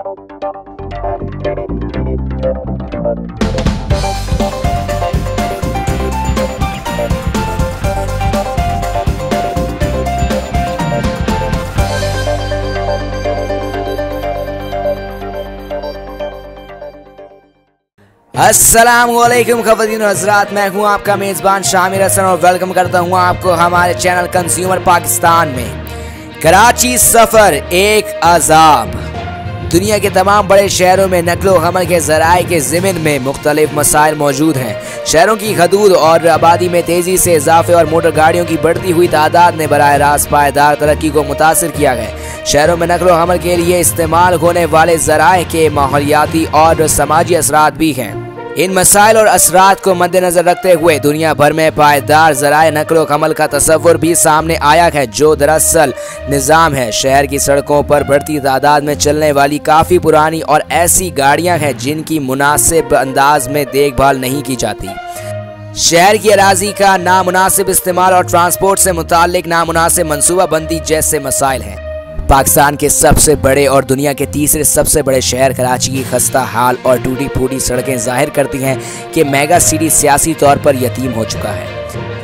السلام علیکم خواتین حضرات، میں ہوں آپ کا میزبان شامر حسن اور ویلکم کرتا ہوں آپ کو ہمارے چینل کنزیومر پاکستان میں۔ کراچی سفر، ایک عذاب۔ دنیا کے تمام بڑے شہروں میں نقل و حمل کے ذرائع کے ضمن میں مختلف مسائل موجود ہیں۔ شہروں کی حدود اور آبادی میں تیزی سے اضافے اور موٹر گاڑیوں کی بڑھتی ہوئی تعداد نے براہ راست پائیدار ترقی کو متاثر کیا ہے۔ شہروں میں نقل و حمل کے لیے استعمال ہونے والے ذرائع کے ماحولیاتی اور سماجی اثرات بھی ہیں۔ ان مسائل اور اثرات کو مد نظر رکھتے ہوئے دنیا بھر میں پائیدار ذرائع نقل و حمل کا تصور بھی سامنے آیا ہے، جو دراصل نظام ہے۔ شہر کی سڑکوں پر بڑھتی تعداد میں چلنے والی کافی پرانی اور ایسی گاڑیاں ہیں جن کی مناسب انداز میں دیکھ بھال نہیں کی جاتی۔ شہر کی اراضی کا نامناسب استعمال اور ٹرانسپورٹ سے متعلق نامناسب منصوبہ بندی جیسے مسائل ہیں۔ پاکستان کے سب سے بڑے اور دنیا کے تیسرے سب سے بڑے شہر کراچی کی خستہ حال اور ٹوٹی پھوٹی سڑکیں ظاہر کرتی ہیں کہ میگا سٹی سیاسی طور پر یتیم ہو چکا ہے۔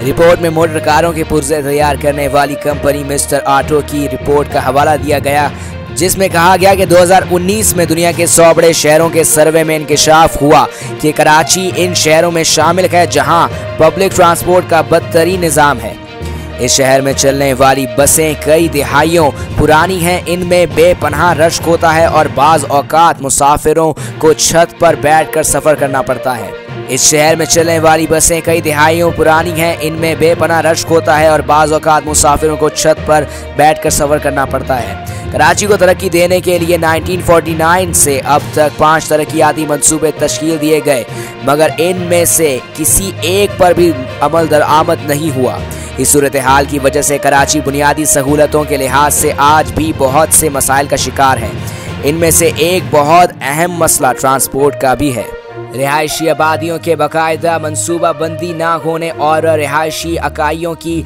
رپورٹ میں موٹر کاروں کے پرزے تیار کرنے والی کمپنی مسٹر آٹو کی رپورٹ کا حوالہ دیا گیا، جس میں کہا گیا کہ دو ہزار انیس میں دنیا کے سو بڑے شہروں کے سروے میں انکشاف ہوا کہ کراچی ان شہروں میں شامل ہے جہاں پبلک ٹرانسپورٹ کا بدترین نظام ہے۔ اس شہر میں چلنے والی بسیں کئی دہائیوں پرانی ہیں۔ ان میں بے پناہ رشک ہوتا ہے اور بعض اوقات مسافروں کو چھت پر بیٹھ کر سفر کرنا پڑتا ہے۔ اس شہر میں چلنے والی بسیں کئی دہائیوں پرانی ہیں۔ ان میں بے پناہ رشک ہوتا ہے اور بعض اوقات مسافروں کو چھت پر بیٹھ کر سفر کرنا پڑتا ہے۔ کراچی کو ترقی دینے کے لیے 1949 سے اب تک پانچ ترقیاتی منصوبے تشکیل دیے گئے، مگر ان میں سے کسی ایک پر بھی عمل درآمد نہیں ہوا۔ اس صورتحال کی وجہ سے کراچی بنیادی سہولتوں کے لحاظ سے آج بھی بہت سے مسائل کا شکار ہے۔ ان میں سے ایک بہت اہم مسئلہ ٹرانسپورٹ کا بھی ہے۔ رہائشی آبادیوں کے باقاعدہ منصوبہ بندی نہ ہونے اور رہائشی اکائیوں کی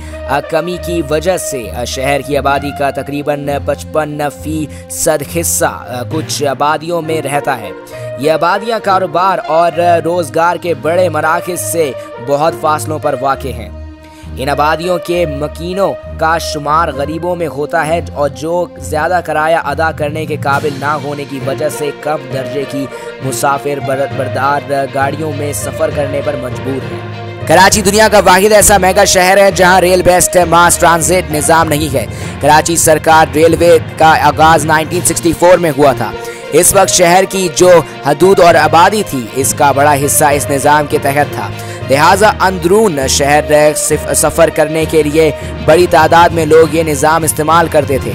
کمی کی وجہ سے شہر کی آبادی کا تقریباً پچپن فیصد حصہ کچھ آبادیوں میں رہتا ہے۔ یہ آبادیاں کاروبار اور روزگار کے بڑے مراکز سے بہت فاصلوں پر واقع ہیں۔ ان آبادیوں کے مکینوں کا شمار غریبوں میں ہوتا ہے اور جو زیادہ کرایہ ادا کرنے کے قابل نہ ہونے کی وجہ سے کم درجے کی مسافر بردار گاڑیوں میں سفر کرنے پر مجبور ہیں۔ کراچی دنیا کا واحد ایسا مہگا شہر ہے جہاں ریل بیسٹ ماس ٹرانزٹ نظام نہیں ہے۔ کراچی سرکار ریلوے کا آغاز 1964 میں ہوا تھا۔ اس وقت شہر کی جو حدود اور آبادی تھی، اس کا بڑا حصہ اس نظام کے تحت تھا۔ لہٰذا اندرون شہر سفر کرنے کے لیے بڑی تعداد میں لوگ یہ نظام استعمال کرتے تھے۔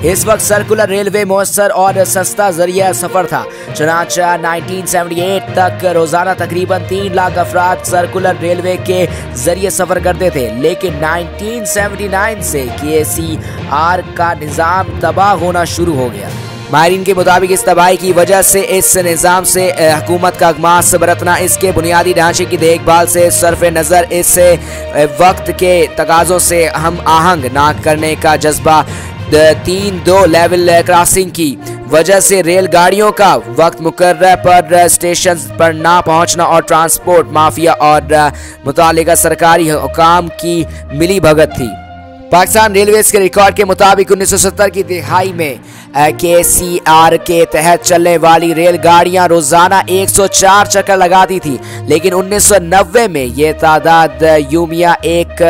اس وقت سرکولر ریلوے مؤثر اور سستا ذریعہ سفر تھا۔ چنانچہ 1978 تک روزانہ تقریباً تین لاکھ افراد سرکولر ریلوے کے ذریعے سفر کرتے تھے۔ لیکن 1979 سے کے سی آر کا نظام تباہ ہونا شروع ہو گیا۔ ماہرین کے مطابق اس تباہی کی وجہ سے اس نظام سے حکومت کا اگماس برتنا، اس کے بنیادی ڈھانچے کی دیکھ بھال سے صرف نظر اس سے وقت کے تقاضوں سے ہم آہنگ نہ کرنے کا جذبہ تین دو لیول کراسنگ کی وجہ سے ریل گاڑیوں کا وقت مقرر پر اسٹیشنز پر نہ پہنچنا اور ٹرانسپورٹ مافیا اور متعلقہ سرکاری حکام کی ملی بھگت تھی۔ پاکستان ریلویز کے ریکارڈ کے مطابق انیس سو ستر کی دہائی میں کے سی آر کے تحت چلنے والی ریل گاڑیاں روزانہ 104 چکر لگا دی تھی، لیکن انیس سو نوے میں یہ تعداد یومیا ایک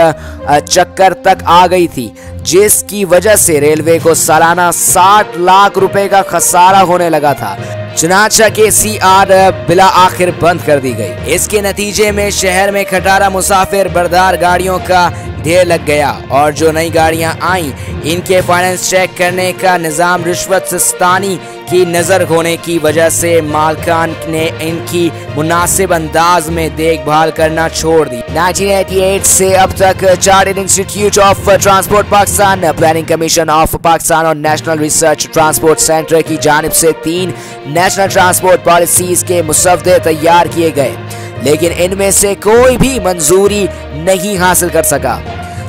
چکر تک آ گئی تھی، جس کی وجہ سے ریلوے کو سالانہ ساٹھ لاکھ روپے کا خسارہ ہونے لگا تھا۔ چنانچہ کے سی آر بلا آخر بند کر دی گئی۔ اس کے نتیجے میں شہر میں کھٹارہ مسافر بردار گاڑیوں کا دھیر لگ گیا اور جو نئی گاڑیاں آئیں، ان کے فائننس چیک کرنے کا نظام رشوت سستانی کی نظر ہونے کی وجہ سے مالکان نے ان کی مناسب انداز میں دیکھ بھال کرنا چھوڑ دی۔ 1988 سے اب تک chartered institute of transport Pakistan planning commission of Pakistan اور نیشنل ریسرچ ٹرانسپورٹ سینٹر کی جانب سے تین نیشنل ٹرانسپورٹ پالیسیز کے مسودے تیار کیے گئے۔ لیکن ان میں سے کوئی بھی منظوری نہیں حاصل کر سکا۔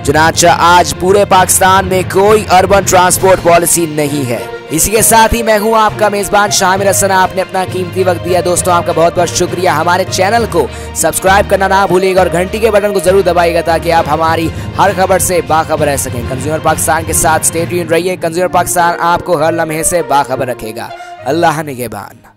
چنانچہ آج پورے پاکستان میں کوئی اربن ٹرانسپورٹ پالیسی نہیں ہے۔ اسی کے ساتھ ہی میں ہوں آپ کا میزبان شامر حسن۔ آپ نے اپنا قیمتی وقت دیا۔ دوستوں آپ کا بہت بہت شکریہ۔ ہمارے چینل کو سبسکرائب کرنا نہ بھولے گا اور گھنٹی کے بٹن کو ضرور دبائیے گا تاکہ آپ ہماری ہر خبر سے باخبر رہ سکیں۔ کنزیومر پاکستان کے ساتھ سٹیٹ یون رہیے۔ کنزیومر پاکستان آپ کو ہر لمحے سے باخبر رکھے گا۔ اللہ نگہبان۔